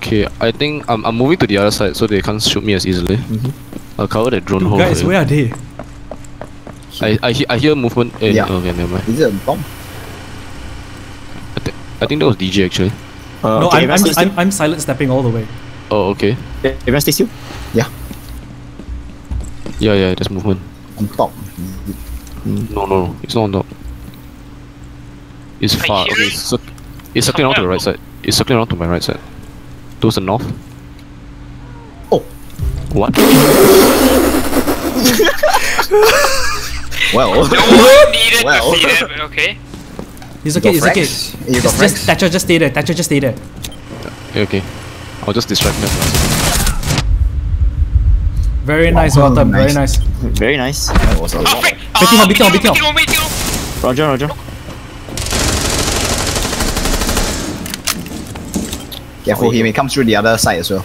Okay, I think I'm, I'm moving to the other side so they can't shoot me as easily. I'll cover the drone Dude, hole. guys, where are they? I, I, he- I hear movement. Eh, Yeah. Okay, never mind. Is it a bomb? I, thi- I think that was DJ actually. Uh, no, okay, I'm, I'm, I'm, I'm silent stepping all the way. Oh, okay. Everyone stay still. Yeah, yeah, yeah, there's movement. On top. No, no, no, it's not on top. It's far. Okay, it. it's, circ- it's circling around to the right side. It's circling around to my right side. Towards the north. Oh. What? Well. No one needed Well. to see that, but okay. It's okay, it's okay. You Just, just, frags? Thatcher, just stay there. Thatcher, just stay there. Okay, okay. I'll just distract them. Very nice, Wow, Gotham. Very nice. nice. Very nice. That was a Oh, lot. frick! Beating Ah, on, beating on, beating on. beating on, beating on. Roger, Roger. Careful, he may come through the other side as well.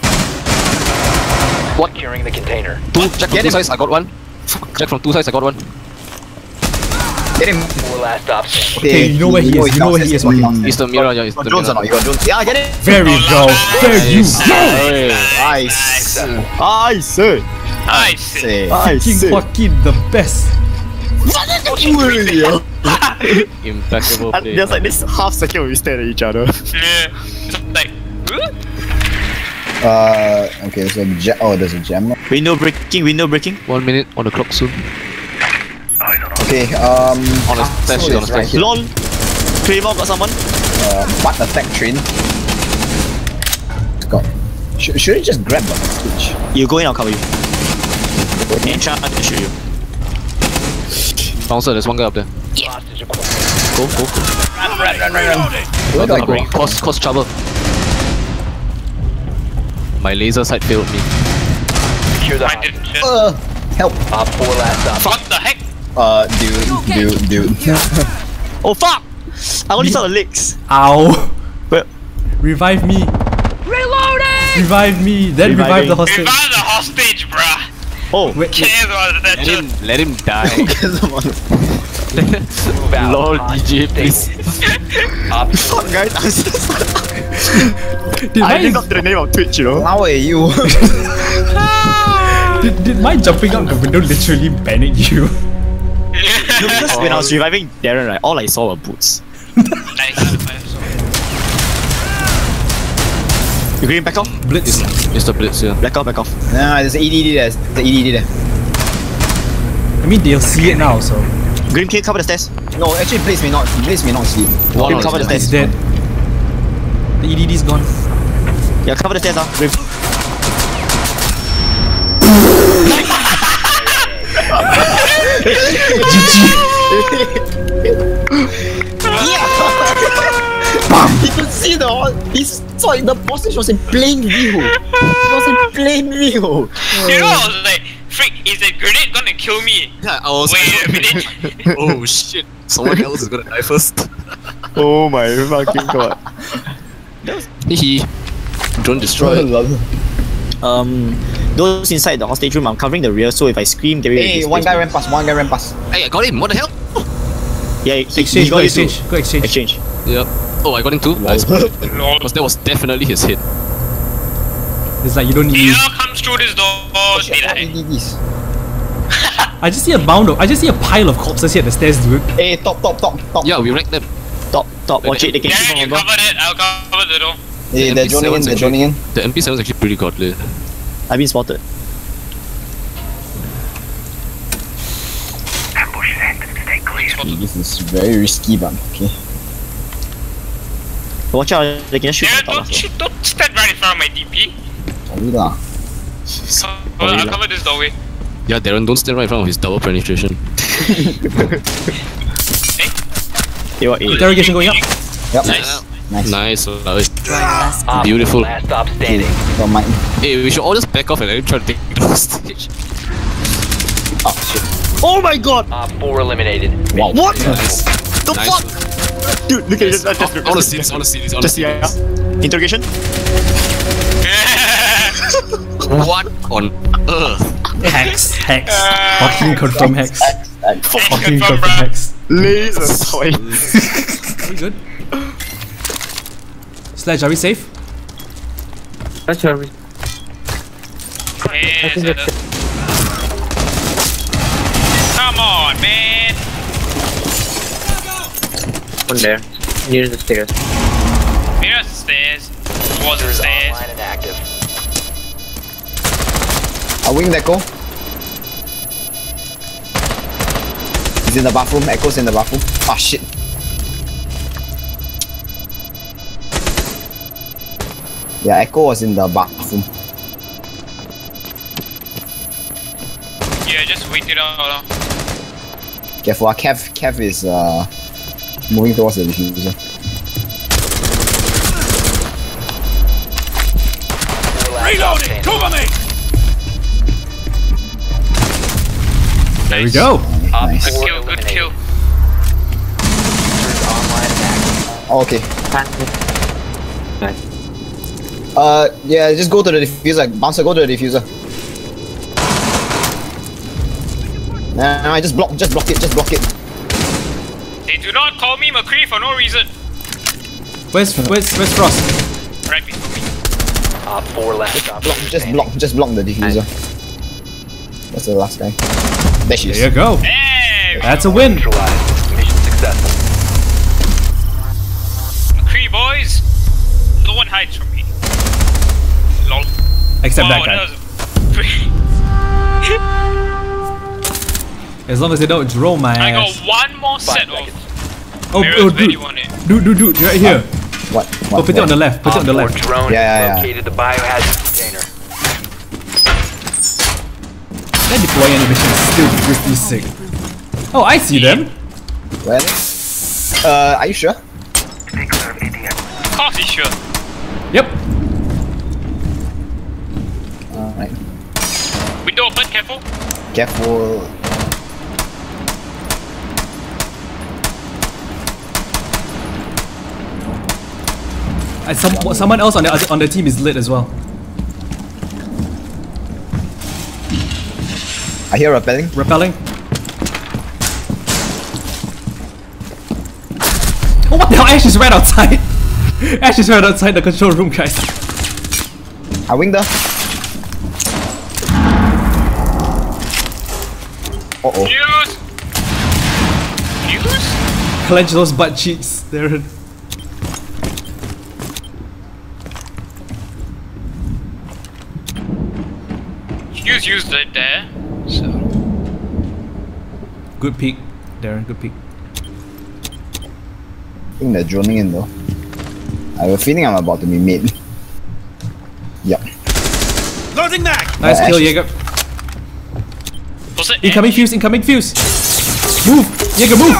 Securing the container. Two, check from Get two him. sides, I got one. Check from two sides, I got one. Get him. Four last stops. standing. Okay, you know where he is, you know where he is, downstairs, Joaquinn. It's the mirror, yeah, it's the got drones or mirror. not? You got drones? Yeah, get it. Very Oh, go. There you go. Hey. Nice. I say. Nice. Say. I King say. Joaquinn, the best. Impeccable And play. There's like this half second where we stare at each other. Yeah. It's like, huh? Uh, okay, so ja- oh, there's a gem. Window breaking, window breaking. One minute on the clock soon. Okay, um, On the stairs, so on it's the right Lol. Claymore got someone. Uh, what attack train? God, should, should it just grab the switch? You go in, I'll cover you. And try to shoot you. Bouncer, there's one guy up there. Hostage acquired. Go, go, go. Where do I go? Cause, cause trouble. My laser sight failed me. Secure the I hostage. didn't shit. Uh, help. Op 4 last stop. What the heck? Uh, dude, dude, dude. Oh fuck! I only saw the legs. Ow. But Revive me. Reloading! Revive me. Then revive the hostage. Revive the hostage, bruh. oh, Wait, Cares about that Let shit. him, let him die. Move out. Lol, DJ, please. stable. Fuck guys! I'm so sorry. did, I mine, live up to the name of Twitch, you know. How are you? did, did my jumping out the window literally panic you? No, because when I was reviving Darren, right, all I saw were boots. nice. You green back off? Blitz. It's the blitz, yeah. Back off, back off. nah, there's an EDD there. There's an EDD there. I mean, they'll see it now, so. Green can you cover the stairs. No, actually, Blaze may not. Blaze may not see. it. One Green cover the the He's stairs. dead. The EDD's gone. Yeah, cover the stairs, ah. Green. You can see the he's sorry, the hostage was in plain view. It was in plain view. You know, I was like, freak, is that grenade gonna kill me? Yeah, I was. Wait a minute. oh shit! Someone else is gonna die first. Oh my fucking god. Hee Drone destroyed. Um, those inside the hostage room, I'm covering the rear, so if I scream, they will. Hey, one guy ran past. One guy ran past. Hey, I got him. What the hell? Yeah, he, Exchange, he go got you exchange, too. go exchange. Exchange. Yep. Oh, I got him too. Nice. Because that was definitely his hit. It's like you don't need. Data comes through this door. Shit, Data. EDDs. I just see a mound of. I just see a pile of corpses here at the stairs, dude. Hey, top, top, top, top. Yeah, we wrecked them. Top, top, watch it, they can see Darren, you from above. covered it. I'll cover the door. Hey, The they're joining in. MP7's They're joining in. The MP7 is actually pretty godly. I've been spotted. Okay, this is very risky, but okay. Watch out, they can shoot Darren, from don't, shoot, don't stand right in front of my DP. Sorry lah. Cover, I'll cover this doorway. Yeah, Darren, don't stand right in front of his double penetration. They were A. Interrogation going up. Yep. Nice. Nice. Nice. uh, Op Beautiful. Last stop standing. Got my. Hey, we should all just back off and let him try to take the hostage. Oh shit. Oh my god! Op 4 eliminated. Wow. What? Nice. The Nice. fuck? Dude, look at this. Just, just, I wanna see this, I wanna see this, I wanna Just see this. yeah. Interrogation? What on earth? Uh, hex, hex. Fucking confirm hex. Fucking confirm, confirm hex. Laser sight. Are we good? Sledge, are we safe? That's your Hey, Xander. Come on, man. one there. Near the stairs. Mirror stairs. Was Defuser is stairs. Online. I wing Echo. He's in the bathroom. Echo's in the bathroom. Ah shit. Yeah, Echo was in the bathroom. Yeah, just wait it out. Careful, uh, Kev, Kev is uh, moving towards the defuser. Four last stop standing. There we go. Op Nice. four Kill, good kill. Defuser is online and active. Okay. Nice. Uh, yeah, just go to the defuser. Bouncer, go to the defuser. Nah, nah, just block, just block it, just block it. They do not call me McCree for no reason. Where's where's where's Frost? Right before me. Op four left. stop Block, just block, just block the defuser. That's the last guy. There. There you go. Hey, That's a win. Neutralized. Mission successful. McCree boys. No one hides from me. Lol. Except oh, that guy. was- As long as they don't draw my I got one more Five set seconds. of Oh, oh dude. you want it. Dude, dude, dude, right here. What? Oh, what put it on the left. Put it on the left. drone Yeah, yeah, yeah. located the biohazard container. That deploy animation is still pretty sick. Oh, I see them. Where? Uh, are you sure? Of course he's sure. Yep. Alright. Window open, careful. Careful. And some, someone else on the on the team is lit as well. I hear rappelling. Repelling. Oh, what the hell? Ash is right outside. Ash is right outside the control room, guys. I wing the. Uh oh. Fuse! Fuse? Clench those butt cheeks. There. Fuse used it there. So. Good peek, Darren. Good peek. I think they're droning in though. I have a feeling I'm about to be mid. Yup. Nice Uh, kill, Ash. Jaeger. Incoming fuse. Incoming fuse. Move, Jaeger. Move.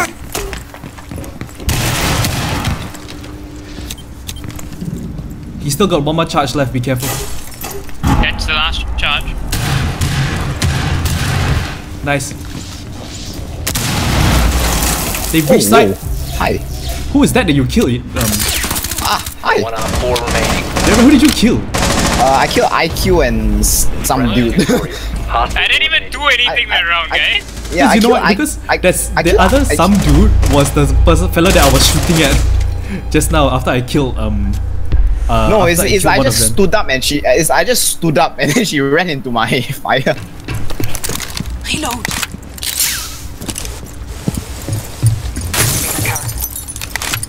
He's still got one more charge left. Be careful. That's the last charge. Nice. They Oh, reached side. whoa. Hi. Who is that that you killed? Um, Hi. One on four remaining. Darren, who did you kill? Uh, I killed IQ and some dude. I didn't even do anything I- that round, I- guys. yeah, I you know killed what? Because I- that's I the killed other I- some dude was the person fellow that I was shooting at just now after I killed um. Uh, No, it's, I it's I just stood up and she it's I just stood up and then she ran into my fire. Reload.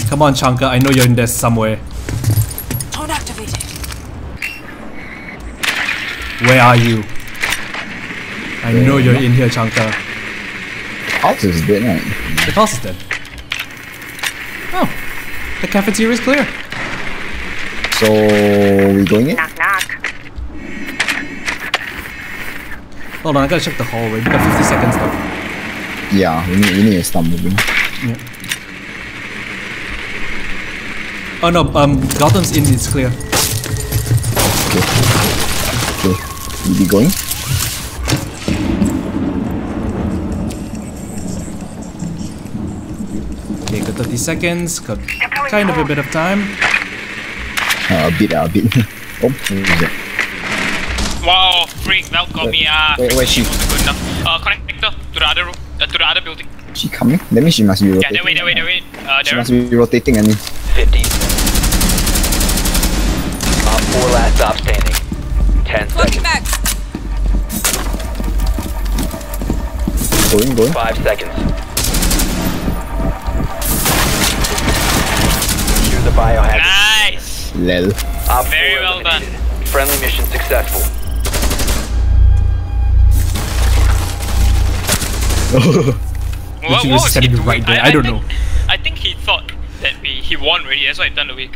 Come on, Chanka. I know you're in there somewhere. Drone activated. Where are you? I know you're in here, Chanka. House is dead, right? The house is dead. Oh, the cafeteria is clear. So we going in? Knock knock. Hold on, I gotta check the hallway. We got 50 seconds left. Yeah, we need we need to start moving. Oh no, um, Gotham's in it's clear. Okay. Okay. We be going? Okay, got 30 seconds. Got kind of a bit of time. Uh, a bit, uh, a bit. oh, who is it? Wow, freak, that got me. Ah, Wait, wait, she good enough. Uh, connector to the other room, uh, to the other building. she coming? That means she must be Yeah, rotating. there, wait, there, wait, there, wait. Uh, She must be rotating. I mean, 50. Op four last stop standing. 10 Flunky seconds. back. Going, going. 5 seconds. Secure the biohazard. Nice. Lel. Op Very four well done. Friendly mission successful. What, what was was he standing doing? right there. I don't think, know. I think he thought he won already. That's why he turned away.